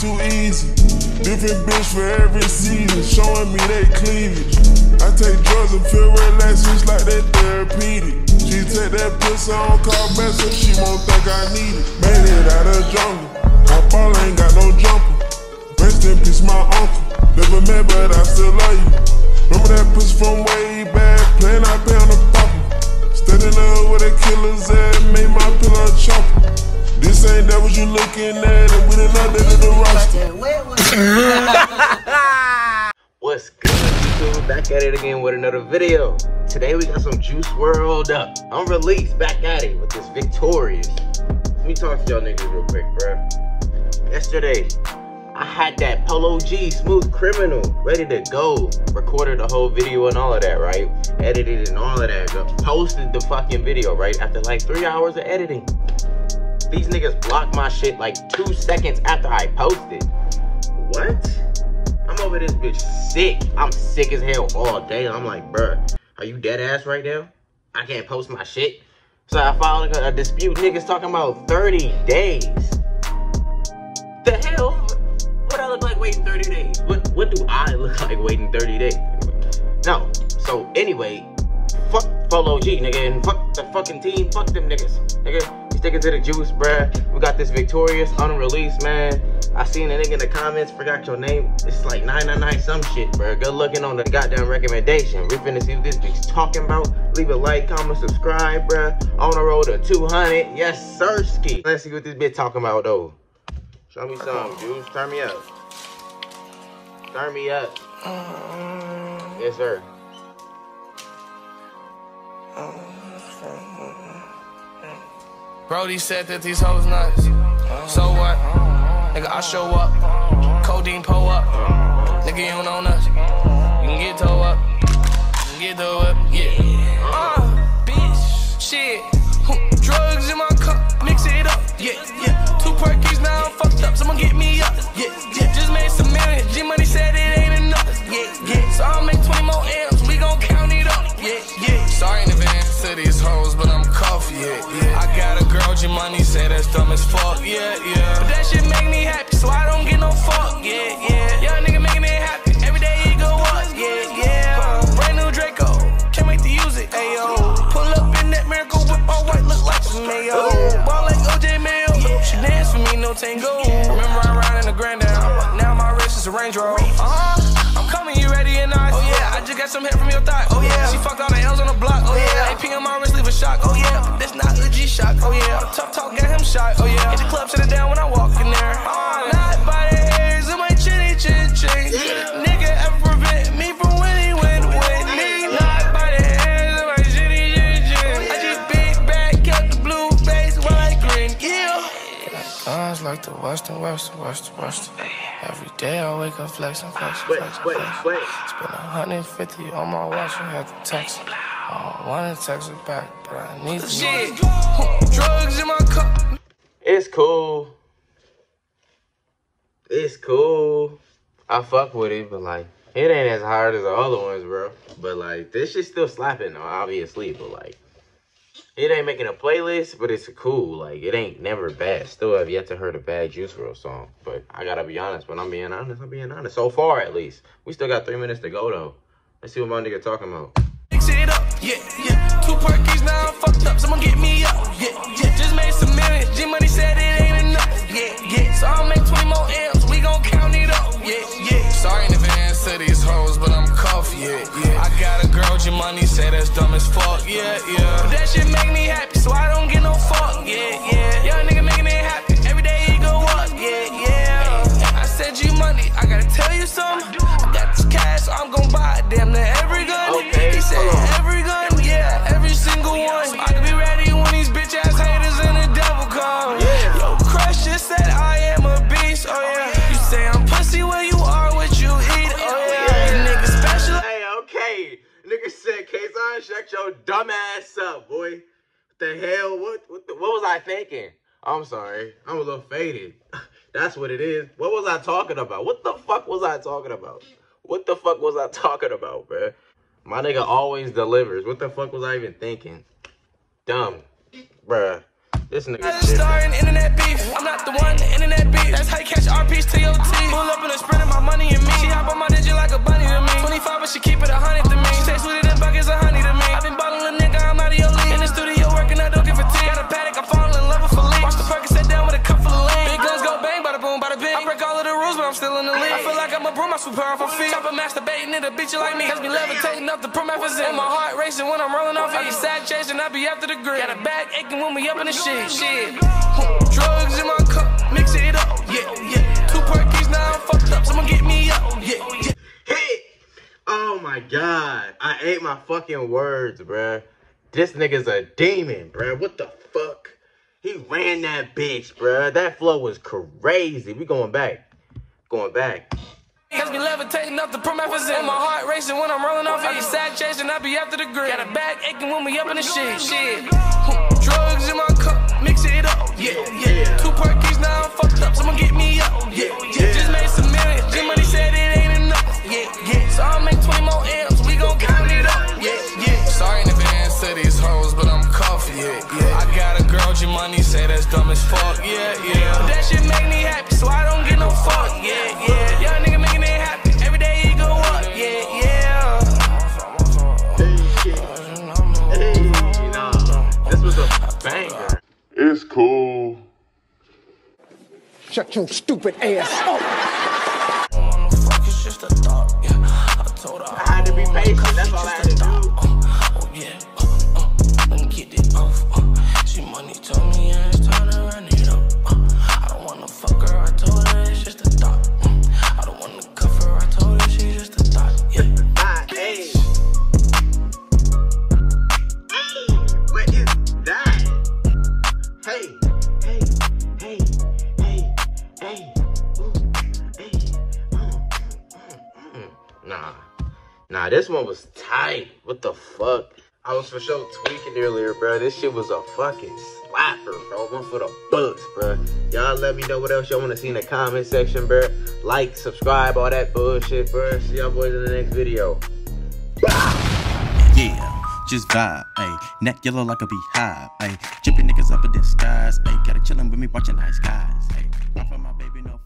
too easy. Different bitch for every season, showing me they cleavage. I take drugs and feel relaxed just like they therapeutic. She take that pussy on call back so she won't think I need it. Made it out of jungle. My ball ain't got no jumper. Rest in peace, my uncle. Never met, but I still love you. Remember that pussy from way back, playing I pay on the popper. Standing up where the killers at, made my pillow chopper. This ain't that what you looking at, done updated the. What's good, YouTube? Back at it again with another video. Today we got some Juice WRLD up. Unreleased, back at it with this Victorious. Let me talk to y'all niggas real quick, bruh. Yesterday, I had that Polo G Smooth Criminal ready to go. Recorded the whole video and all of that, right? Edited and all of that. Posted the fucking video, right? After like three hours of editing. These niggas blocked my shit like two seconds after I posted. What? I'm over this bitch sick. I'm sick as hell all day. I'm like, bruh, are you dead ass right now? I can't post my shit. So I filed a, dispute. Niggas talking about 30 days. The hell? What I look like waiting 30 days? What what do I look like waiting 30 days? No. So anyway, fuck Polo G, nigga, and fuck the fucking team. Fuck them niggas, nigga. Sticking to the juice, bruh. We got this victorious, unreleased, man. I seen a nigga in the comments, forgot your name. It's like 999 some shit, bruh. Good looking on the goddamn recommendation. We finna see what this bitch talking about. Leave a like, comment, subscribe, bruh. On the road to 200. Yes, sir, ski. Let's see what this bitch talking about, though. Show me some, juice. Turn me up. Turn me up. Uh-uh. Yes, sir. Uh-uh. Brody said that these hoes nuts. So what? Nigga, I show up. Codeine pull up. Nigga, you don't know nothing. You can get toe up. You can get toe up. Yeah. Uh, bitch. Shit. Drugs in my cup. Mix it up. Yeah, yeah. Two perkies now I'm fucked up. Someone get me up. Yeah, yeah. That's dumb as fuck. Yeah, yeah. But that shit make me happy, so I don't get no fuck. Yeah, yeah. Young nigga making it happy. Every day he go up. Yeah, yeah. Brand new Draco. Can't wait to use it. Ayo. Pull up in that miracle whip all white, look like some mayo. Ball like OJ Mayo. She dance for me, no tango. Remember I ride in the grand down. Now my wrist is a Range Rover. Uh-huh. I'm coming, you ready and I. Oh yeah, I just got some hit from your thigh. Oh yeah, she fucked all the L's on the block. Oh yeah, AP on my wrist, leave a shock. Oh yeah, But this not a G shock. Oh yeah, tough talk, got him shot. Oh yeah, hit the club, shut it down when I walk in. Guns like the Western, Western, Western, Western. Every day I wake up flexing, flexing, Wait, flexing, wait, flexing. wait. Spend 150 on my watch and had to text. I don't wanna text it back, but I need to. Shit, drugs in my cup. It's cool. It's cool. I fuck with it, but like, it ain't as hard as the other ones, bro. But like, this shit's still slapping, though, obviously. But like, it ain't making a playlist, but it's cool. Like, it ain't never bad. Still have yet to heard a bad Juice WRLD song. But I gotta be honest, when I'm being honest, I'm being honest. So far, at least. We still got three minutes to go, though. Let's see what my nigga talking about. It up, yeah, yeah. Two perkies now I'm fucked up. Someone get me up, yeah, yeah. Just say that's dumb as fuck, yeah, yeah. But that shit make me happy, so I the hell? What what, the, what was I thinking? I'm sorry. I'm a little faded. That's what it is. What was I talking about? What the fuck was I talking about? What the fuck was I talking about, bruh? My nigga always delivers. What the fuck was I even thinking? Dumb. Bruh. This nigga. As a star in internet beef, I'm not the one, the internet beef. That's how you catch RPs to your teeth. Pull up in a sprint my money and me. She hop on my digit like a bunny to me. 25, but she keep it a hundred to me. She say sweeter than buckets of honey to me. League. I feel like I'm a broom, I sweep her off her feet. Chopper masturbating, it'll beat you like me. Has me levitating up the promethazine. Oh, my heart racing when I'm rolling off. I be sad chasing, I be after the grip. Got a bag aching when we up in the shit. Shit. Drugs in my cup, mix it up, yeah, yeah. Two perkies now I'm fucked up, someone get me up, yeah, yeah. Hit! Oh my god. I ate my fucking words, bruh. This nigga's a demon, bruh. What the fuck? He ran that bitch, bruh. That flow was crazy. We going back. Going back. Has me levitating up the promethazine. And My heart racing when I'm rolling off. I be sad chasing, I be after the grip. Got a back aching when we up in the shit. Shit. Drugs in my cup, mix it up. Yeah, yeah. Two perkies now I'm fucked up. Someone get me up. Yeah, yeah. Just made some millions. Jim Money said it ain't enough. Yeah, yeah. So I'll make 20 more M's. We gon' count it up. Yeah, yeah. Sorry in advance to these hoes, but I'm coffee. Yeah, yeah. I got a girl, Jim Money say that's dumb as fuck. Yeah, yeah. That shit make Shut your stupid ass up. Motherfucker's just a thought. Yeah, I I had to be patient. That's all I had Nah, nah, this one was tight. What the fuck? I was for sure tweaking earlier, bro. This shit was a fucking slapper, bro. One for the books, bro. Y'all let me know what else y'all want to see in the comment section, bro. Like, subscribe, all that bullshit, bro. See y'all boys in the next video. Yeah, just vibe, ayy. Neck yellow like a beehive, ayy. Jipping niggas up in disguise, ayy. Gotta chillin' with me watching nice guys, ayy. My baby, no.